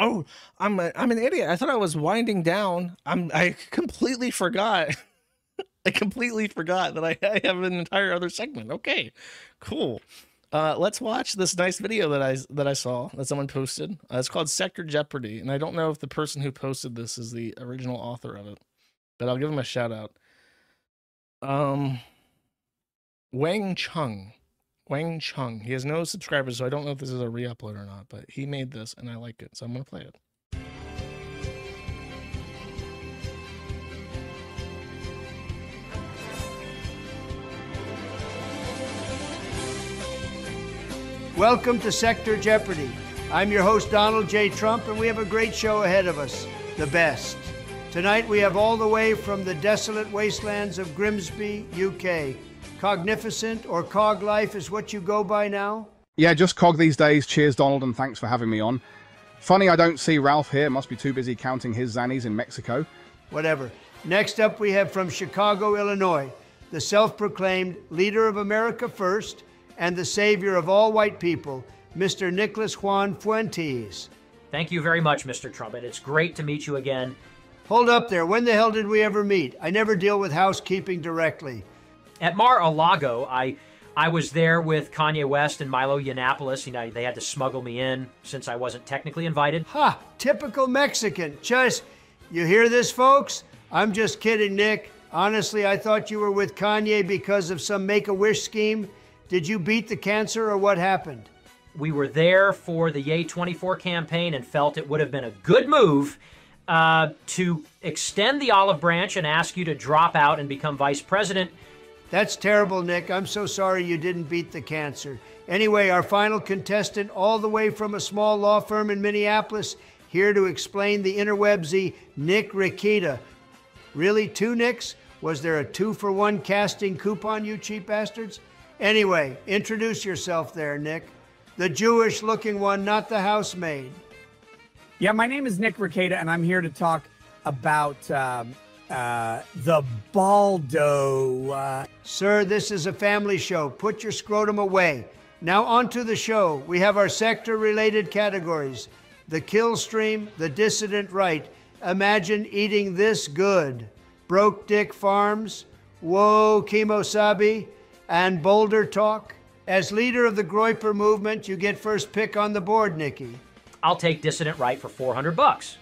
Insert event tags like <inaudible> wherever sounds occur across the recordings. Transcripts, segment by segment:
Oh, I'm a, I'm an idiot. I thought I was winding down. I'm I completely forgot. <laughs> I completely forgot that I, I have an entire other segment. Okay, cool. Uh, let's watch this nice video that I that I saw that someone posted. Uh, it's called Sektur Jeopardy, and I don't know if the person who posted this is the original author of it, but I'll give him a shout out. Um, Wang Chung, Wang Chung. He has no subscribers, so I don't know if this is a re-upload or not. But he made this, and I like it, so I'm gonna play it. Welcome to Sektur Jeopardy. I'm your host, Donald J. Trump, and we have a great show ahead of us the best. Tonight, we have all the way from the desolate wastelands of Grimsby, UK. Cognificent or Cog Life is what you go by now? Yeah, just Cog these days. Cheers, Donald, and thanks for having me on. Funny I don't see Ralph here. Must be too busy counting his Zannies in Mexico. Whatever. Next up, we have from Chicago, Illinois, the self proclaimed leader of America First and the savior of all white people, Mr. Nicholas Juan Fuentes. Thank you very much, Mr. Trumpet. It's great to meet you again. Hold up there. When the hell did we ever meet? I never deal with housekeeping directly. At Mar-a-Lago, I I was there with Kanye West and Milo Yiannopoulos. You know, they had to smuggle me in since I wasn't technically invited. Ha! Typical Mexican. Just, you hear this, folks? I'm just kidding, Nick. Honestly, I thought you were with Kanye because of some make a wish scheme. Did you beat the cancer or what happened? We were there for the Yay 24 campaign and felt it would have been a good move uh, to extend the olive branch and ask you to drop out and become vice president. That's terrible, Nick. I'm so sorry you didn't beat the cancer. Anyway, our final contestant, all the way from a small law firm in Minneapolis, here to explain the interwebsy, Nick Rekieta. Really, two Nicks? Was there a two for one casting coupon, you cheap bastards? Anyway, introduce yourself there, Nick. The Jewish looking one, not the housemaid. Yeah, my name is Nick Rekieta, and I'm here to talk about um, uh, the Baldo. Uh... Sir, this is a family show. Put your scrotum away. Now, on to the show. We have our sector related categories the kill stream, the dissident right. Imagine eating this good. Broke Dick Farms, Whoa, Kimosabi, and Boulder Talk. As leader of the Groyper movement, you get first pick on the board, Nikki. I'll take dissident right for 400 bucks.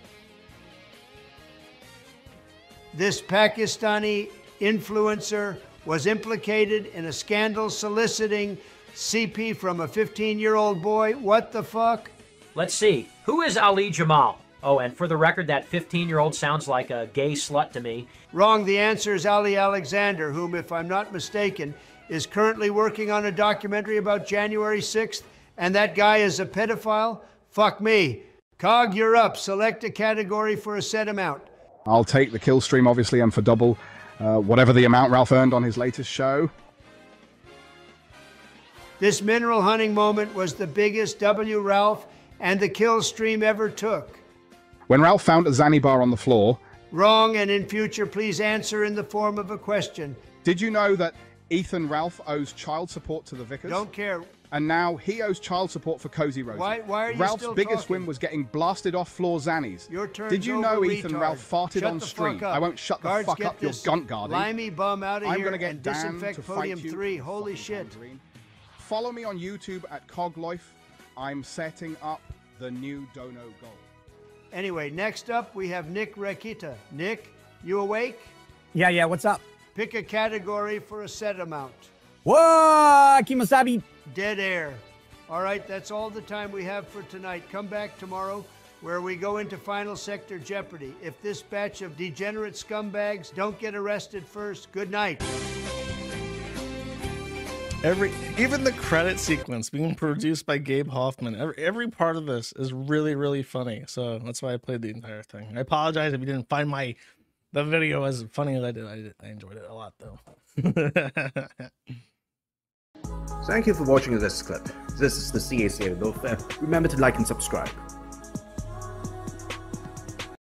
This Pakistani influencer was implicated in a scandal soliciting CP from a 15 year old boy. What the fuck? Let's see. Who is Ali Jamal? Oh, and for the record, that 15 year old sounds like a gay slut to me. Wrong. The answer is Ali Alexander, whom, if I'm not mistaken, is currently working on a documentary about January 6th, and that guy is a pedophile? Fuck me. Cog, you're up. Select a category for a set amount. I'll take the kill stream, obviously, and for double, uh, whatever the amount Ralph earned on his latest show. This mineral hunting moment was the biggest W. Ralph and the kill stream ever took. When Ralph found a Zanny bar on the floor. Wrong, and in future, please answer in the form of a question. Did you know that Ethan Ralph owes child support to the Vickers? Don't care. And now he owes child support for Cozy Rosie. Why, why are you Ralph's still biggest talking? win was getting blasted off floor Zannies. Your turn. Did you know Ethan retard. Ralph farted Shut on stream? I won't shut the fuck up, your this gunt guardie. Limey bum out of I'm here gonna get and Dan disinfect to podium fight you. three. Holy shit. Green. Follow me on YouTube at Cogloif. I'm setting up the new Dono goal. Anyway, next up we have Nick Rekieta. Nick, you awake? Yeah, yeah, what's up? Pick a category for a set amount. Whoa, Kimosabi. Dead air. All right, that's all the time we have for tonight. Come back tomorrow where we go into Final Sektur Jeopardy. If this batch of degenerate scumbags don't get arrested first, good night. Every even the credit sequence being produced by Gabe Hoffman, every, every part of this is really really funny. So that's why I played the entire thing. I apologize if you didn't find my the video as funny as I did. I, did, I enjoyed it a lot though. <laughs> Thank you for watching this clip. This is the CACA Remember to like and subscribe.